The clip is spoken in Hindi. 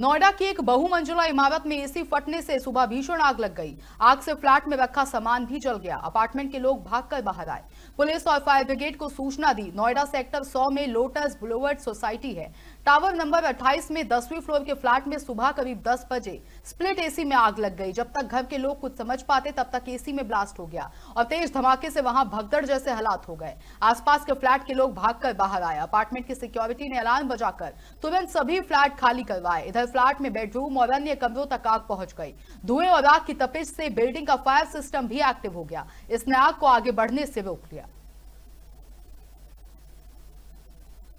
नोएडा की एक बहुमंजिला इमारत में एसी फटने से सुबह भीषण आग लग गई। आग से फ्लैट में रखा सामान भी जल गया। अपार्टमेंट के लोग भागकर बाहर आए। पुलिस और फायर ब्रिगेड को सूचना दी, नोएडा सेक्टर 100 में लोटस ब्लोवर्ड सोसाइटी है। टावर नंबर 28 में दसवीं फ्लोर के फ्लैट में सुबह करीब 10 बजे स्प्लिट एसी में आग लग गई। जब तक घर के लोग कुछ समझ पाते, तब तक एसी में ब्लास्ट हो गया और तेज धमाके से वहाँ भगदड़ जैसे हालात हो गए। आसपास के फ्लैट के लोग भागकर बाहर आए। अपार्टमेंट की सिक्योरिटी ने अलार्म बजाकर तुरंत सभी फ्लैट खाली करवाए। इधर फ्लैट में बेडरूम और अन्य कमरों तक आग पहुँच गई। धुएँ और आग की तपिश से बिल्डिंग का फायर सिस्टम भी एक्टिव हो गया। इसने आग को आगे बढ़ने से रोक लिया।